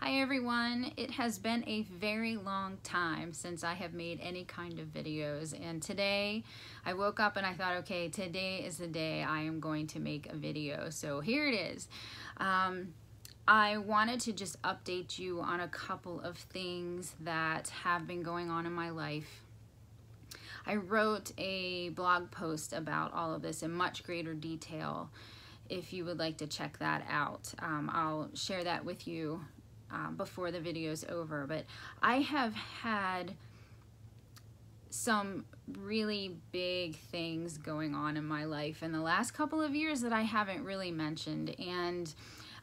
Hi everyone, it has been a very long time since I have made any kind of videos and today I woke up and I thought okay today is the day I am going to make a video so here it is. Um, I wanted to just update you on a couple of things that have been going on in my life. I wrote a blog post about all of this in much greater detail if you would like to check that out. Um, I'll share that with you um, before the video is over, but I have had some really big things going on in my life in the last couple of years that I haven't really mentioned and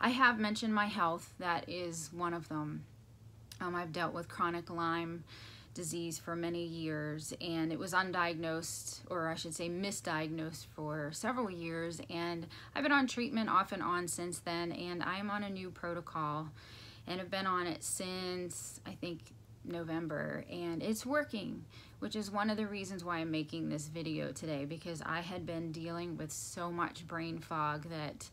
I have mentioned my health. That is one of them. Um, I've dealt with chronic Lyme disease for many years and it was undiagnosed or I should say misdiagnosed for several years and I've been on treatment off and on since then and I'm on a new protocol and have been on it since I think November and it's working which is one of the reasons why I'm making this video today because I had been dealing with so much brain fog that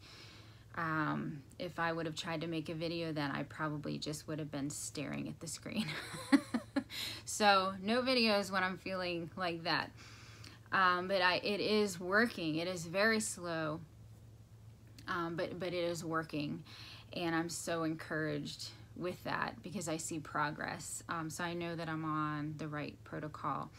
um, if I would have tried to make a video then I probably just would have been staring at the screen. So no videos when I'm feeling like that. Um, but I it is working. It is very slow um, but but it is working and I'm so encouraged with that because I see progress. Um, so I know that I'm on the right protocol.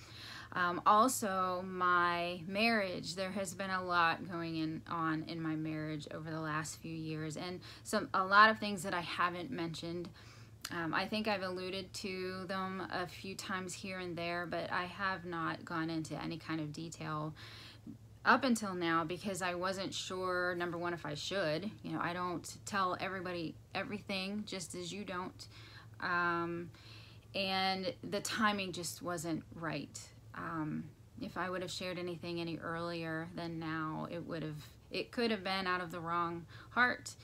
Um, also, my marriage, there has been a lot going in, on in my marriage over the last few years and some a lot of things that I haven't mentioned. Um, I think I've alluded to them a few times here and there, but I have not gone into any kind of detail up until now because I wasn't sure, number one, if I should. You know, I don't tell everybody everything, just as you don't. Um, and the timing just wasn't right. Um, if I would have shared anything any earlier than now, it would have, it could have been out of the wrong heart,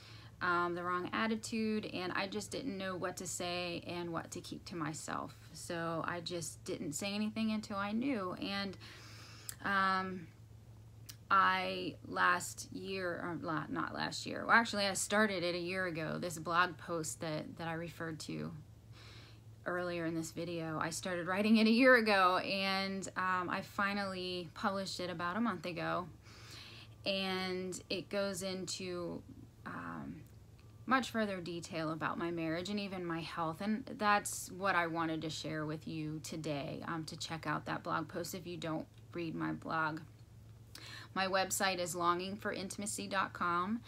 um, the wrong attitude, and I just didn't know what to say and what to keep to myself. So I just didn't say anything until I knew. And, um, I last year, or not last year, well actually I started it a year ago, this blog post that, that I referred to earlier in this video. I started writing it a year ago and um, I finally published it about a month ago and it goes into um, much further detail about my marriage and even my health and that's what I wanted to share with you today um, to check out that blog post if you don't read my blog. My website is longingforintimacy.com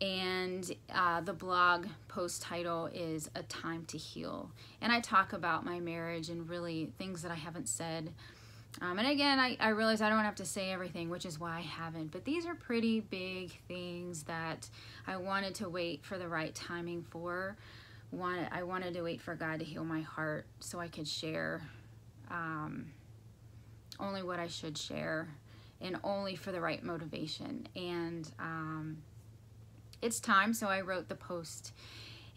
and uh, the blog post title is A Time to Heal. And I talk about my marriage and really things that I haven't said. Um, and again, I, I realize I don't have to say everything, which is why I haven't. But these are pretty big things that I wanted to wait for the right timing for. Wanted, I wanted to wait for God to heal my heart so I could share um, only what I should share and only for the right motivation. And um, it's time, so I wrote the post.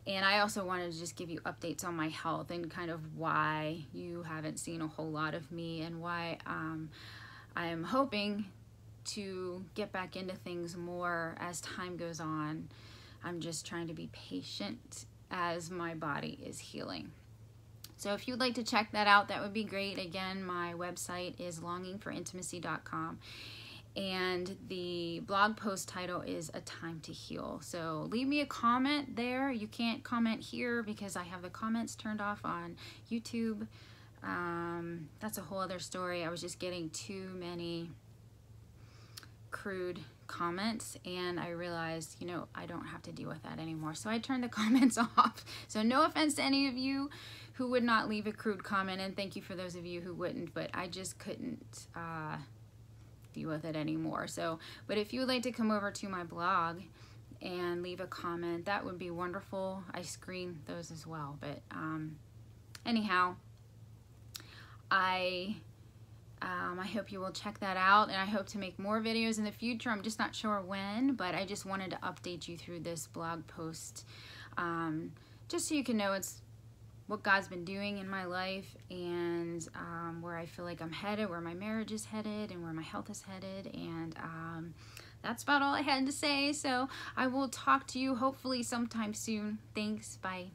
And I also wanted to just give you updates on my health and kind of why you haven't seen a whole lot of me and why um, I'm hoping to get back into things more as time goes on. I'm just trying to be patient as my body is healing. So if you'd like to check that out, that would be great. Again, my website is longingforintimacy.com and the blog post title is A Time to Heal. So leave me a comment there. You can't comment here because I have the comments turned off on YouTube. Um, that's a whole other story. I was just getting too many crude comments and I realized, you know, I don't have to deal with that anymore. So I turned the comments off. So no offense to any of you who would not leave a crude comment and thank you for those of you who wouldn't, but I just couldn't uh, deal with it anymore. So, but if you would like to come over to my blog and leave a comment, that would be wonderful. I screen those as well, but um, anyhow, I um, I hope you will check that out and I hope to make more videos in the future. I'm just not sure when, but I just wanted to update you through this blog post um, just so you can know it's what God's been doing in my life and um, where I feel like I'm headed, where my marriage is headed, and where my health is headed. And um, that's about all I had to say. So I will talk to you hopefully sometime soon. Thanks. Bye.